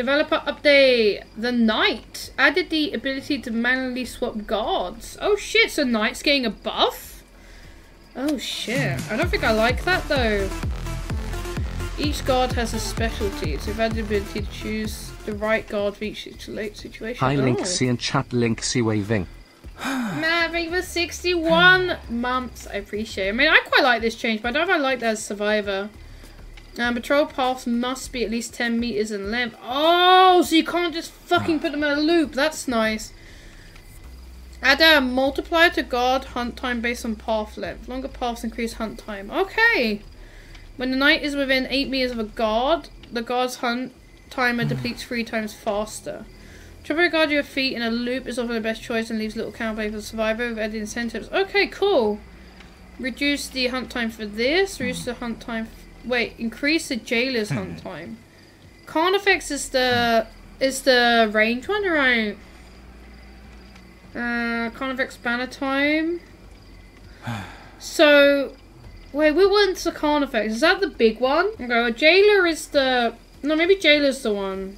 Developer update. The Knight added the ability to manually swap guards. Oh shit, so Knight's getting a buff? Oh shit. I don't think I like that though. Each guard has a specialty, so you've had the ability to choose the right guard for each situation. Hi, oh. Lynxi and chat Lynxi waving. You for 61 months. I appreciate it. I mean, I quite like this change, but I don't know if I like that as Survivor. Um, patrol paths must be at least 10 meters in length. Oh, so you can't just fucking put them in a loop. That's nice. Add a multiplier to guard hunt time based on path length. Longer paths increase hunt time. Okay. When the knight is within 8 meters of a guard, the guard's hunt timer depletes three times faster. To guard your feet in a loop is often the best choice and leaves little counterplay for the survivor with added incentives. Okay, cool. Reduce the hunt time for this. Reduce the hunt time. Wait, increase the jailer's hunt time. Carnifex is the is the range one, right? Uh, Carnifex banner time. So, wait, which one's the Carnifex? Is that the big one? Okay, well, Jailer is the... No, maybe Jailer's the one.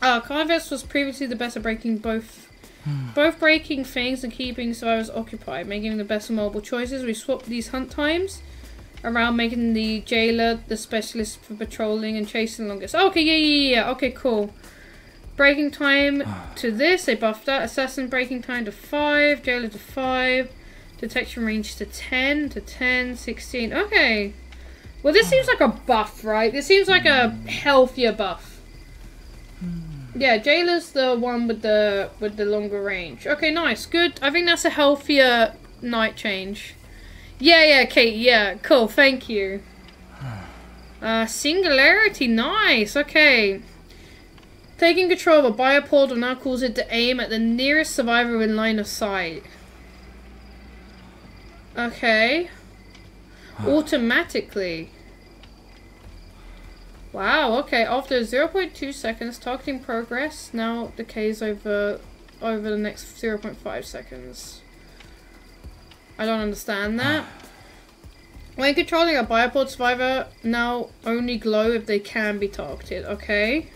Uh, Carnifex was previously the best at breaking both... both breaking things and keeping survivors occupied, making the best of multiple choices. We swapped these hunt times around making the jailer the specialist for patrolling and chasing longest. Okay, yeah, yeah, yeah. Okay, cool. Breaking time to this, they buffed that. Assassin breaking time to 5, jailer to 5, detection range to 10, to 10, 16. Okay. Well, this seems like a buff, right? This seems like a healthier buff. Hmm. Yeah, jailer's the one with the with the longer range. Okay, nice, good. I think that's a healthier night change. Yeah, yeah, Kate, yeah, cool, thank you. Uh, singularity, nice, okay. Taking control of a biopod will now cause it to aim at the nearest survivor in line of sight. Okay. Automatically. Wow, okay, after 0.2 seconds, targeting progress now decays over over the next 0.5 seconds. I don't understand that. When controlling a biopod survivor, now only glow if they can be targeted, okay?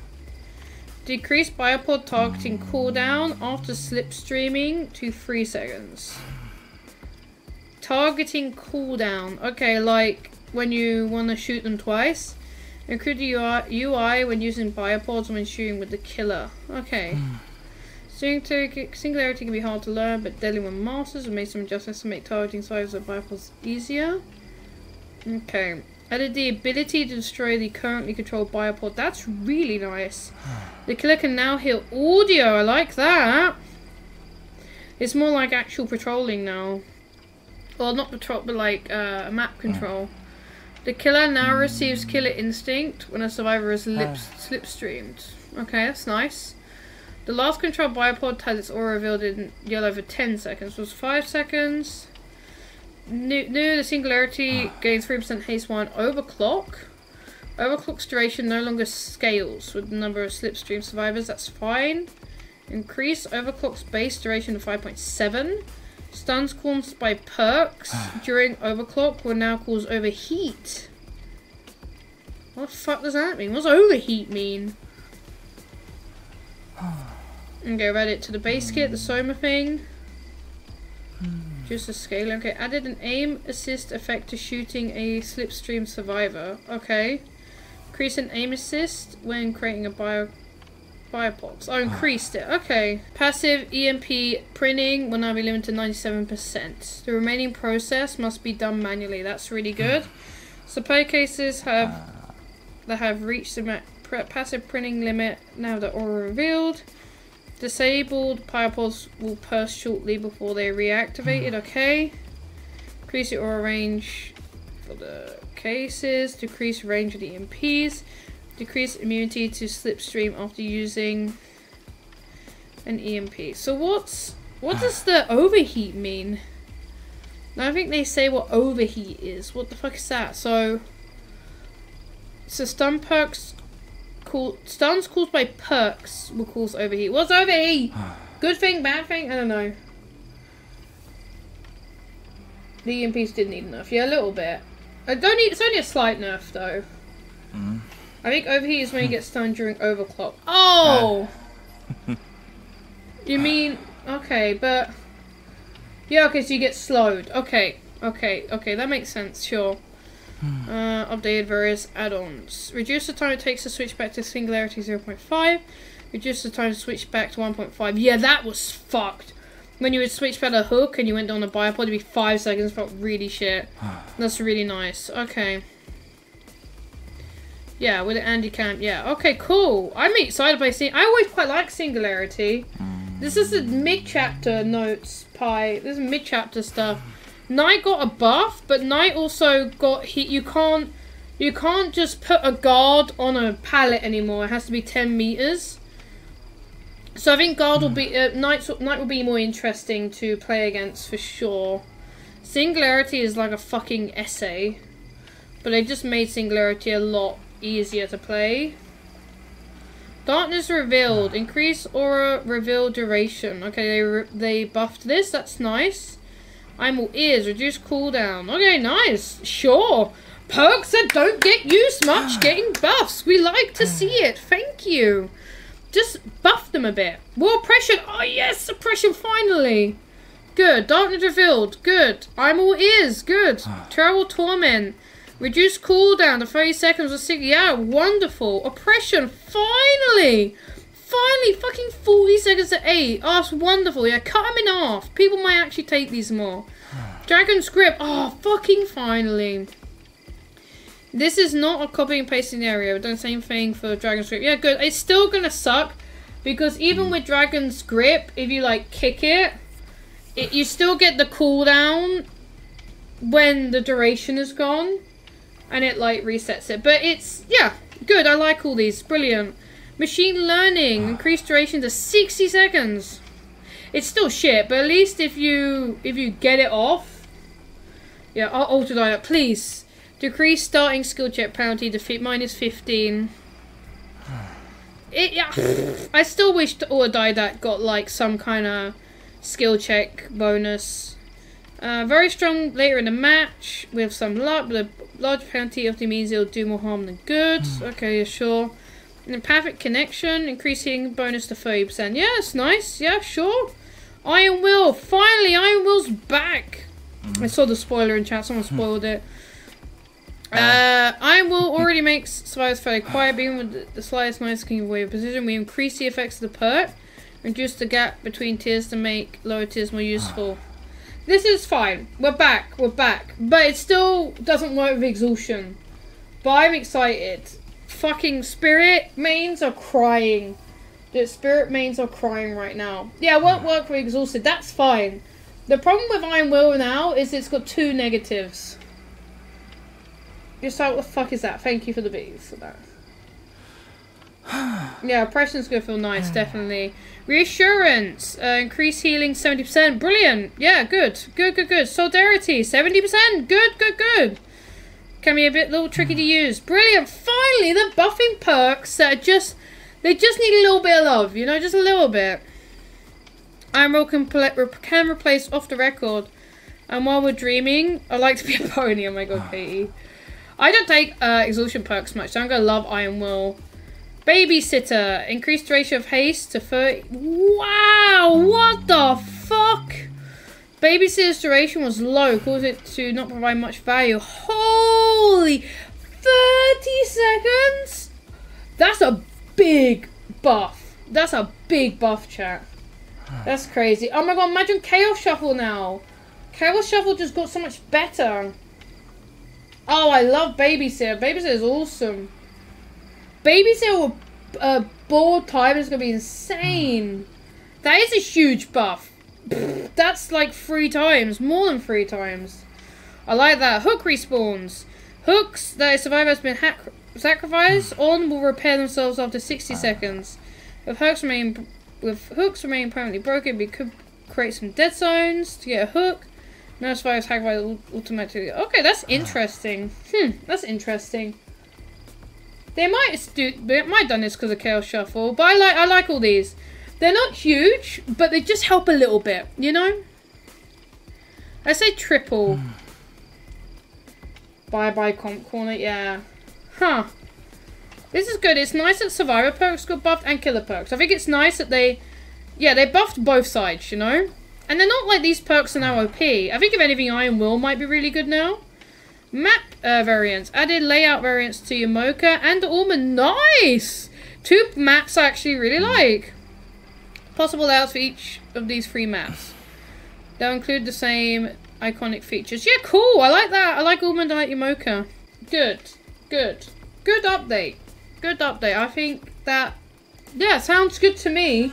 Decrease biopod targeting cooldown after slipstreaming to 3 seconds. Targeting cooldown. Okay, like when you want to shoot them twice. Include the UI, when using biopods when shooting with the killer. Okay. Singularity singularity can be hard to learn, but deadly when masters will make some adjustments to make targeting sizes of biopods easier. Okay. Added the ability to destroy the currently controlled biopod. That's really nice. The killer can now hear audio. I like that. It's more like actual patrolling now. Well, not patrol, but like uh, map control. The killer now receives killer instinct when a survivor is lip slipstreamed. Okay, that's nice. The last control biopod has its aura revealed in yellow for 10 seconds. Was 5 seconds. New, new the singularity ah. gains 3% haste 1 overclock. Overclock's duration no longer scales with the number of slipstream survivors. That's fine. Increase overclock's base duration to 5.7. Stuns caused by perks ah. during overclock will now cause overheat. What the fuck does that mean? What's overheat mean? Okay, read it to the base kit, the hmm. Soma thing. Just a scale. Okay, added an aim assist effect to shooting a slipstream survivor. Okay. Increase an aim assist when creating a bio biopods. Oh, ah. increased it. Okay. Passive EMP printing will now be limited to 97%. The remaining process must be done manually. That's really hmm. good. Supply cases have ah. that have reached the passive printing limit now that aura revealed. Disabled biopods will burst shortly before they are reactivated. Hmm. Okay. Increase the aura range for the cases. Decrease range of the EMPs. Decrease immunity to slipstream after using an EMP. So what's what does the overheat mean? I think they say what overheat is. What the fuck is that? So so stun perks cool stuns caused by perks will cause overheat. What's overheat? Good thing, bad thing? I don't know. The EMPs didn't need enough. Yeah, a little bit. I don't need it's only a slight nerf though. Mm. I think overheat is when you get stunned during overclock. Oh! you mean... Okay, but... Yeah, okay, so you get slowed. Okay, okay, okay, that makes sense, sure. Uh, updated various add-ons. Reduce the time it takes to switch back to Singularity 0.5. Reduce the time to switch back to 1.5. Yeah, that was fucked. When you would switch back a hook and you went on a biopod, it'd be 5 seconds, felt really shit. That's really nice. Okay. Yeah, with the anti-camp. Yeah, okay, cool. I'm excited by seeing... I always quite like Singularity. This is the mid-chapter notes, pie. This is mid-chapter stuff. Knight got a buff, but Knight also got he. You can't, you can't just put a guard on a pallet anymore. It has to be ten meters. So I think guard will be uh, Knight. Knight will be more interesting to play against for sure. Singularity is like a fucking essay, but they just made Singularity a lot easier to play. Darkness revealed. Increase aura reveal duration. Okay, they they buffed this. That's nice. I'm all ears. Reduce cooldown. Okay, nice. Sure. Perks that don't get used much getting buffs. We like to see it. Thank you. Just buff them a bit. War oppression. Oh yes, suppression finally. Good. Darkness revealed. Good. I'm all ears. Good. Terrible torment. Reduce cooldown to 30 seconds or 60. Yeah, wonderful. Oppression. Finally. Finally, fucking 40 seconds to 8. Oh, that's wonderful. Yeah, cut them in half. People might actually take these more. Dragon's Grip. Oh, fucking finally. This is not a copy and paste scenario. We've done the same thing for Dragon's Grip. Yeah, good. It's still gonna suck. Because even hmm. with Dragon's Grip, if you, like, kick it, it you still get the cooldown when the duration is gone. And it, like, resets it. But it's, yeah, good. I like all these. Brilliant. Machine learning, increased duration to 60 seconds. It's still shit, but at least if you if you get it off, yeah, I'll alter that. Please decrease starting skill check penalty to minus 15. It, yeah, I still wish the Autodidact got like some kind of skill check bonus. Uh, very strong later in the match with some luck, but a large penalty often means it'll do more harm than good. Okay, yeah, sure. Perfect connection, increasing bonus to 30%. Yeah, it's nice. Yeah, sure. Iron Will. Finally, Iron Will's back. Mm-hmm. I saw the spoiler in chat. Someone hmm. spoiled it. Ah. Uh, Iron Will already makes survivors fairly quiet. Being with the- the slightest noise can give away your position. We increase the effects of the perk. Reduce the gap between tiers to make lower tiers more useful. Ah. This is fine. We're back. We're back. But it still doesn't work with exhaustion. But I'm excited. Fucking spirit mains are crying. The spirit mains are crying right now. Yeah, it won't work with exhausted. That's fine. The problem with Iron Will now is it's got two negatives. Just like, what the fuck is that? Thank you for the bees for that. yeah, oppression's gonna feel nice, definitely. Reassurance, uh, increase healing 70%. Brilliant. Yeah, good. Good, good, good. Solidarity, 70%. Good, good, good. Can be a bit little tricky to use. Brilliant. Finally, the buffing perks that are just, they just need a little bit of love, you know, just a little bit. Emerald can, can replace off the record. And while we're dreaming, I like to be a pony. Oh my god, Katie. I don't take uh, exhaustion perks much, so I'm gonna love Iron Will. Babysitter, increased ratio of haste to 30. Wow, what the fuck? Babysitter's duration was low, caused it to not provide much value. Holy 30 seconds? That's a big buff. That's a big buff, chat. That's crazy. Oh my god, imagine Chaos Shuffle now. Chaos Shuffle just got so much better. Oh, I love Babysitter. Babysitter is awesome. Babysitter with uh, board time is going to be insane. That is a huge buff. That's like three times. More than three times. I like that. Hook respawns. Hooks that a survivor has been hack- sacrificed hmm. on will repair themselves after 60 ah. seconds. If hooks remain with hooks remain permanently broken, we could create some dead zones to get a hook. No survivors by automatically. Okay, that's ah. interesting. Hmm, that's interesting. They might do. They might have done this because of Chaos Shuffle, but I like. I like all these. They're not huge, but they just help a little bit. You know. I say triple. Hmm. Bye bye comp corner. Yeah. Huh. This is good. It's nice that Survivor perks got buffed and Killer perks. I think it's nice that they, yeah, they buffed both sides, you know? And they're not like these perks are now OP. I think if anything, Iron Will might be really good now. Map uh, variants. Added layout variants to Yamaoka and Ormond. Nice! Two maps I actually really like. Possible layouts for each of these three maps. They'll include the same iconic features. Yeah, cool. I like that. I like I like Yamaoka. Good. Good. Good update. Good update. I think that, yeah, sounds good to me.